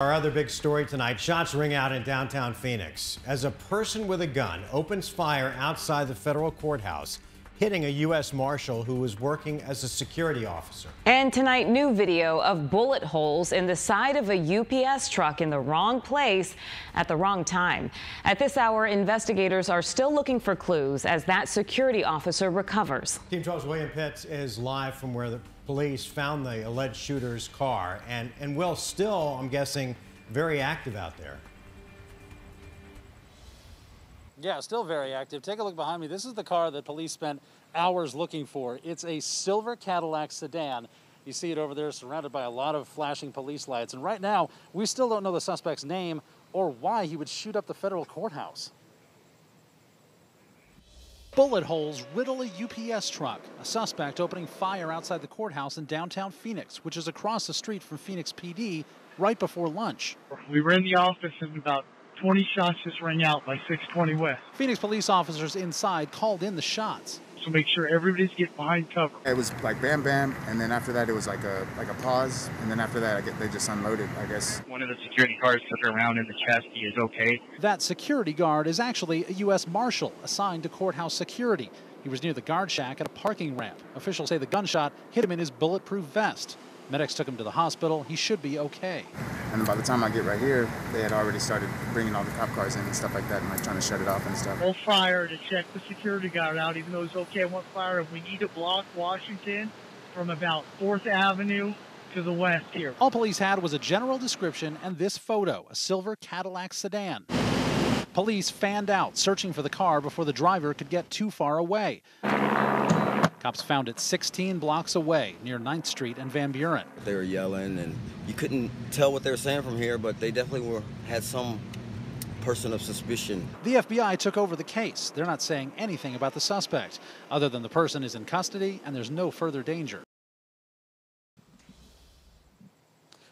Our other big story tonight shots ring out in downtown Phoenix. As a person with a gun opens fire outside the federal courthouse, hitting a U.S. Marshal who was working as a security officer. And tonight, new video of bullet holes in the side of a UPS truck in the wrong place at the wrong time. At this hour, investigators are still looking for clues as that security officer recovers. Team 12's William Pitts is live from where the police found the alleged shooter's car. And, and Will, still, I'm guessing, very active out there. Yeah, still very active. Take a look behind me. This is the car that police spent hours looking for. It's a silver Cadillac sedan. You see it over there surrounded by a lot of flashing police lights. And right now, we still don't know the suspect's name or why he would shoot up the federal courthouse. Bullet holes riddle a UPS truck. A suspect opening fire outside the courthouse in downtown Phoenix, which is across the street from Phoenix PD, right before lunch. We were in the office and about 20 shots just rang out by 620 West. Phoenix police officers inside called in the shots. So make sure everybody's getting behind cover. It was like bam bam, and then after that it was like a like a pause, and then after that I get, they just unloaded. I guess one of the security guards took her around in the chest. He is okay. That security guard is actually a U.S. Marshal assigned to courthouse security. He was near the guard shack at a parking ramp. Officials say the gunshot hit him in his bulletproof vest. Medics took him to the hospital. He should be okay. And by the time I get right here, they had already started bringing all the cop cars in and stuff like that and like trying to shut it off and stuff. We'll fire to check the security guard out, even though it's okay. I want fire if we need to block Washington from about 4th Avenue to the west here. All police had was a general description and this photo, a silver Cadillac sedan. Police fanned out, searching for the car before the driver could get too far away. Cops found it 16 blocks away near 9th Street and Van Buren. They were yelling, and you couldn't tell what they were saying from here, but they definitely were had some person of suspicion. The FBI took over the case. They're not saying anything about the suspect, other than the person is in custody and there's no further danger.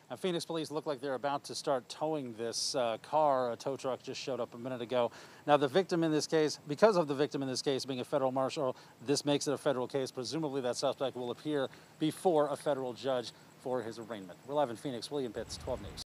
Now, Phoenix police look like they're about to start towing this uh, car. A tow truck just showed up a minute ago. Now, the victim in this case, because of the victim in this case being a federal marshal, this makes it a federal case. Presumably, that suspect will appear before a federal judge for his arraignment. We're live in Phoenix. William Pitts, 12 News.